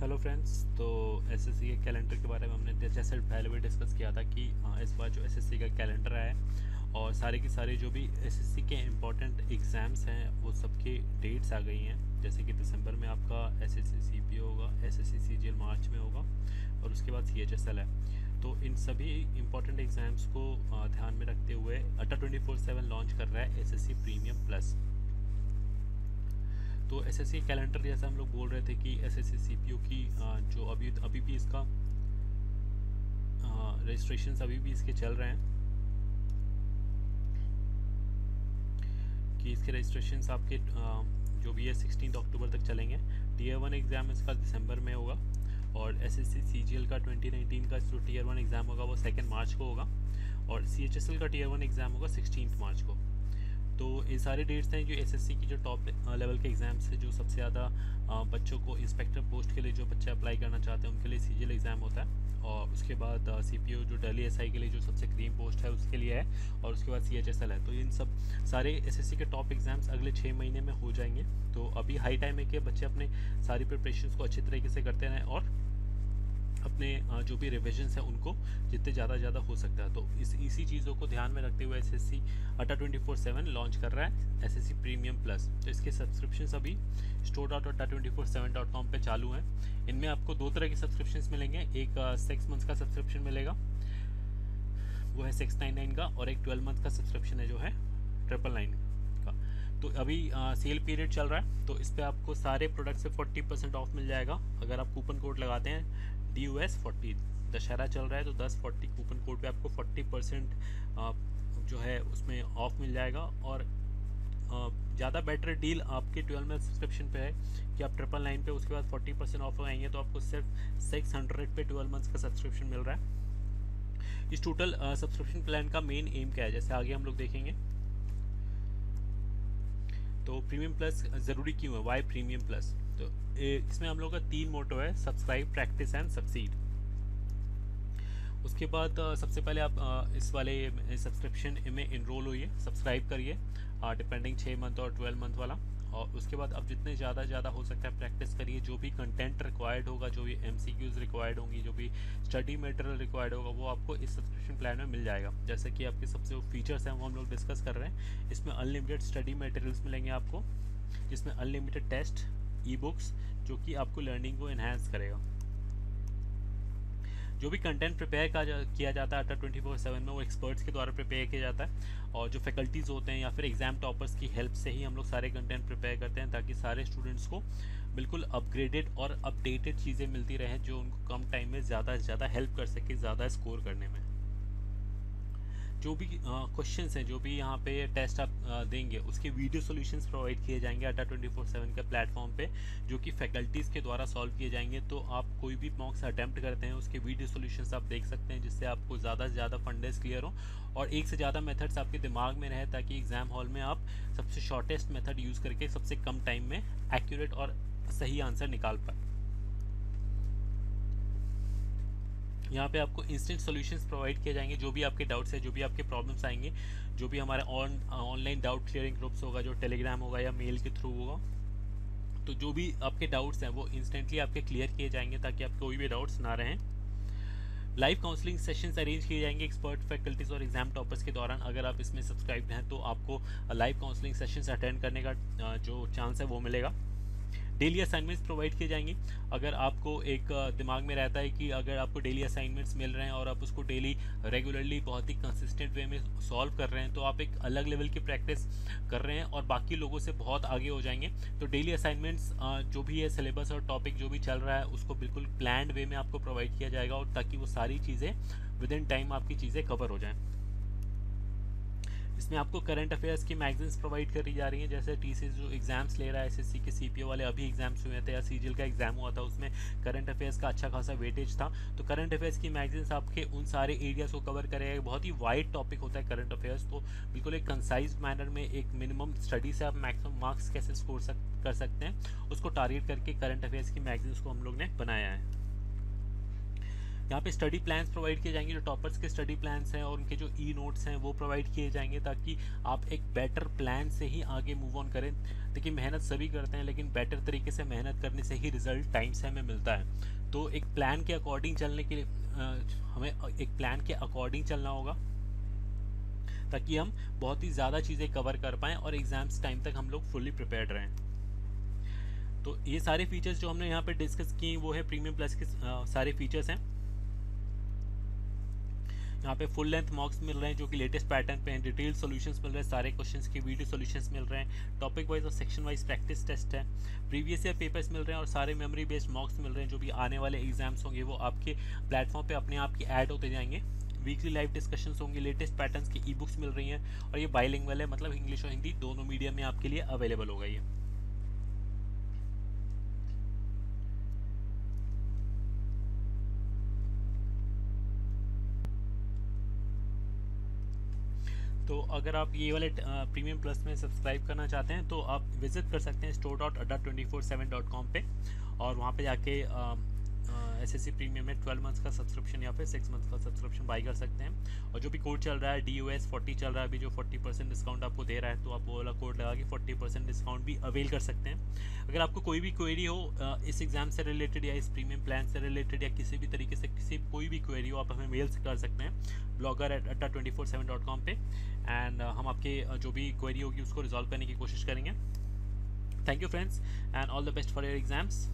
Hello friends तो SSC के calendar के बारे में हमने जैसे पहले भी डिस्कस किया था कि हाँ, इस बार जो एसएससी का कैलेंडर है और सारे के सारे जो भी एसएससी के इम्पोर्टेंट एग्ज़ाम्स हैं वो सबके डेट्स आ गई हैं। जैसे कि दिसंबर में आपका एसएससी सीपीओ होगा एसएससी सीजीएल मार्च में होगा और उसके बाद सीएचएसएल है। तो इन सभी इम्पोर्टेंट एग्ज़ाम्स को ध्यान में रखते हुए अटा ट्वेंटी फोर लॉन्च कर रहा है एसएससी प्रीमियम प्लस तो एस एस सी कैलेंडर जैसा हम लोग बोल रहे थे कि S S C C P O की जो अभी अभी भी इसका रजिस्ट्रेशन अभी भी इसके चल रहे हैं, कि इसके रजिस्ट्रेशन आपके जो भी है सिक्सटीन अक्टूबर तक चलेंगे। टीयर वन एग्ज़ाम इसका दिसंबर में होगा और S S C C G L का 2019 का जो टीयर वन एग्ज़ाम होगा वो सेकेंड मार्च को होगा और सी एच एस एल का टीयर वन एग्ज़ाम होगा सिक्सटीन मार्च को। तो ये सारे डेट्स हैं जो एसएससी की जो टॉप लेवल के एग्ज़ाम्स है, जो सबसे ज़्यादा बच्चों को इंस्पेक्टर पोस्ट के लिए जो बच्चे अप्लाई करना चाहते हैं, उनके लिए सीजीएल एग्ज़ाम होता है। और उसके बाद सी जो डेली एस के लिए जो सबसे क्रीम पोस्ट है, उसके लिए है। और उसके बाद सीएचएसएल है। तो इन सब सारे एसएससी के टॉप एग्ज़ाम्स अगले छः महीने में हो जाएँगे। तो अभी हाई टाइम है कि बच्चे अपने सारी प्रिपरेशन को अच्छी तरीके से करते रहें और अपने जो भी रिविजन्स हैं उनको जितने ज़्यादा ज़्यादा हो सकता है। तो इस, इसी चीज़ों को ध्यान में रखते हुए एस एस सी अटा ट्वेंटी फोर सेवन लॉन्च कर रहा है S S C premium plus तो इसके सब्सक्रिप्शन अभी store dot Adda twenty four seven dot com पर चालू हैं। इनमें आपको दो तरह के सब्सक्रिप्शन मिलेंगे। एक सिक्स मंथ्स का सब्सक्रिप्शन मिलेगा, वो है सिक्स नाइन नाइन का, और एक ट्वेल्व मंथ का सब्सक्रिप्शन है जो है ट्रिपल नाइन का। तो अभी सेल पीरियड चल रहा है। तो इस पर आपको सारे प्रोडक्ट से 40 परसेंट ऑफ़ मिल जाएगा। अगर आप कूपन कोड लगाते हैं D U S forty Dussehra चल रहा है तो दस फोर्टी कूपन कोड पे आपको फोर्टी परसेंट जो है उसमें ऑफ़ मिल जाएगा और ज़्यादा बेटर डील आपके ट्वेल्व मंथ सब्सक्रिप्शन पे है कि आप ट्रिपल नाइन पे उसके बाद फोर्टी परसेंट ऑफ़ आएँगे तो आपको सिर्फ़ सिक्स हंड्रेड पे ट्वेल्व मंथ्स का सब्सक्रिप्शन मिल रहा है। इस टोटल सब्सक्रिप्शन प्लान का मेन एम क्या है? जैसे आगे हम लोग देखेंगे। तो प्रीमियम प्लस ज़रूरी क्यों है? वाई प्रीमियम प्लस तो। इसमें हम लोग का तीन मोटो है सब्सक्राइब प्रैक्टिस एंड सक्सीड उसके बाद सबसे पहले आप इस वाले सब्सक्रिप्शन में इनरोल होइए सब्सक्राइब करिए डिपेंडिंग छः मंथ और ट्वेल्व मंथ वाला। और उसके बाद अब जितने ज़्यादा ज़्यादा हो सकता है प्रैक्टिस करिए, जो भी कंटेंट रिक्वायर्ड होगा, जो भी एम रिक्वायर्ड होंगी, जो भी स्टडी मटेरियल रिक्वायर्ड होगा, वो आपको इस सब्सक्रिप्शन प्लान में मिल जाएगा। जैसे कि आपके सबसे जो फीचर्स हैं, वो हम लोग डिस्कस कर रहे हैं। इसमें अनलिमिटेड स्टडी मटेरियल्स मिलेंगे आपको, जिसमें अनलिमिटेड टेस्ट ई बुक्स जो कि आपको लर्निंग को इन्हांस करेगा। जो भी कंटेंट प्रिपेयर का जा, किया जाता है अटर ट्वेंटी फोर सेवन में वो एक्सपर्ट्स के द्वारा प्रिपेयर किया जाता है। और जो फैकल्टीज़ होते हैं या फिर एग्ज़ाम टॉपर्स की हेल्प से ही हम लोग सारे कंटेंट प्रिपेयर करते हैं ताकि सारे स्टूडेंट्स को बिल्कुल अपग्रेडेड और अपडेटेड चीज़ें मिलती रहें जो उनको कम टाइम में ज़्यादा से ज़्यादा हेल्प कर सके ज़्यादा स्कोर करने में। जो भी क्वेश्चन हैं, जो भी यहाँ पे टेस्ट आप देंगे, उसके वीडियो सॉल्यूशंस प्रोवाइड किए जाएँगे अटा ट्वेंटी फोर सेवन के प्लेटफॉर्म पे, जो कि फैकल्टीज़ के द्वारा सॉल्व किए जाएँगे। तो आप कोई भी मॉक्स अटैम्प्ट करते हैं, उसके वीडियो सॉल्यूशंस आप देख सकते हैं, जिससे आपको ज़्यादा से ज़्यादा फंडेस क्लियर हो और एक से ज़्यादा मेथड्स आपके दिमाग में रहे, ताकि एग्ज़ाम हॉल में आप सबसे शॉर्टेस्ट मेथड यूज़ करके सबसे कम टाइम में एक्यूरेट और सही आंसर निकाल पाए। यहाँ पे आपको इंस्टेंट सॉल्यूशंस प्रोवाइड किए जाएँगे, जो भी आपके डाउट्स है, जो भी आपके प्रॉब्लम्स आएँगे, जो भी हमारे on online doubt clearing groups होगा, जो टेलीग्राम होगा या मेल के थ्रू होगा तो जो भी आपके डाउट्स हैं, वो इंस्टेंटली आपके क्लियर किए जाएँगे ताकि आपके कोई भी डाउट्स ना रहें। लाइव काउंसलिंग सेशंस अरेंज किए जाएँगे एक्सपर्ट फैकल्टीज और एग्ज़ाम टॉपर्स के दौरान। अगर आप इसमें सब्सक्राइब हैं तो आपको लाइव काउंसलिंग सेशंस अटेंड करने का जो चांस है, वो मिलेगा। डेली असाइनमेंट्स प्रोवाइड किए जाएँगे। अगर आपको एक दिमाग में रहता है कि अगर आपको डेली असाइनमेंट्स मिल रहे हैं और आप उसको डेली रेगुलरली बहुत ही कंसिस्टेंट वे में सॉल्व कर रहे हैं तो आप एक अलग लेवल की प्रैक्टिस कर रहे हैं और बाकी लोगों से बहुत आगे हो जाएँगे। तो डेली असाइनमेंट्स जो भी है सिलेबस और टॉपिक जो भी चल रहा है, उसको बिल्कुल प्लान वे में आपको प्रोवाइड किया जाएगा और ताकि वो सारी चीज़ें विद इन टाइम आपकी चीज़ें कवर हो जाएँ। इसमें आपको करंट अफेयर्स की मैगजीन्स प्रोवाइड करी जा रही हैं जैसे टी जो एग्ज़ाम्स ले रहा है एसएससी के सीपीओ वाले अभी एग्ज़ाम्स हुए थे या सीजीएल का एग्ज़ाम हुआ था उसमें करंट अफेयर्स का अच्छा खासा वेटेज था। तो करंट अफेयर्स की मैगजीन्स आपके उन सारे एरियाज़ को कवर करेगा बहुत ही वाइड टॉपिक होता है करंट अफेयर्स तो बिल्कुल एक कंसाइज मैनर में एक मिनिमम स्टडी से आप मैक्सिमम मार्क्स कैसे स्कोर सक, कर सकते हैं उसको टारगेट करके करंट अफेयर्स की मैगजीन्स को हम लोग ने बनाया है। यहाँ पे स्टडी प्लान्स प्रोवाइड किए जाएँगे, जो टॉपर्स के स्टडी प्लान्स हैं और उनके जो ई नोट्स हैं, वो प्रोवाइड किए जाएँगे ताकि आप एक बेटर प्लान से ही आगे मूव ऑन करें। देखिए, मेहनत सभी करते हैं, लेकिन बेटर तरीके से मेहनत करने से ही रिज़ल्ट टाइम से हमें मिलता है। तो एक प्लान के अकॉर्डिंग चलने के लिए हमें एक प्लान के अकॉर्डिंग चलना होगा ताकि हम बहुत ही ज़्यादा चीज़ें कवर कर पाएँ और एग्ज़ाम्स टाइम तक हम लोग फुल्ली प्रिपेयर्ड रहें। तो ये सारे फीचर्स जो हमने यहाँ पे डिस्कस किए, वो है प्रीमियम प्लस के सारे फीचर्स हैं। यहाँ पे फुल लेंथ मॉक्स मिल रहे हैं, जो कि लेटेस्ट पैटर्न पे हैं डिटेल सॉल्यूशंस मिल रहे हैं, सारे क्वेश्चंस के वीडियो सॉल्यूशंस मिल रहे हैं टॉपिक वाइज और सेक्शन वाइज प्रैक्टिस टेस्ट है। प्रीवियस ईयर पेपर्स मिल रहे हैं और सारे मेमोरी बेस्ड मॉक्स मिल रहे हैं, जो भी आने वाले एग्ज़ाम्स होंगे, वो आपके प्लेटफॉर्म पर अपने आप की ऐड होते जाएँगे। वीकली लाइव डिस्कशन होंगे लेटेस्ट पैटर्न्स की ई बुक्स मिल रही हैं और ये बाइलिंगल है मतलब इंग्लिश और हिंदी दोनों मीडियम में आपके लिए अवेलेबल होगा ये अगर आप ये वाले प्रीमियम प्लस में सब्सक्राइब करना चाहते हैं तो आप विज़िट कर सकते हैं store dot Adda twenty four seven dot com पर और वहाँ पर जाके एस एस सी प्रीमियम में ट्वेल्व मंथ्स का सब्सक्रिप्शन या फिर सिक्स मंथ्स का सब्सक्रिप्शन बाई कर सकते हैं। और जो भी कोड चल रहा है डी यू एस फोर्टी चल रहा है, अभी जो फोर्टी परसेंट डिस्काउंट आपको दे रहा है तो आप वो वाला कोड लगा के फोर्टी परसेंट डिस्काउंट भी अवेल कर सकते हैं। अगर आपको कोई भी क्वेरी हो इस एग्ज़ाम से रिलेटेड या इस प्रीमियम प्लान से रिलेटेड या किसी भी तरीके से किसी कोई भी क्वेरी हो, आप हमें मेल कर सकते हैं blogger at Adda twenty four seven dot com पर एंड हम आपके जो भी क्वेरी होगी उसको रिजॉल्व करने की कोशिश करेंगे। Thank you friends and all the best for your exams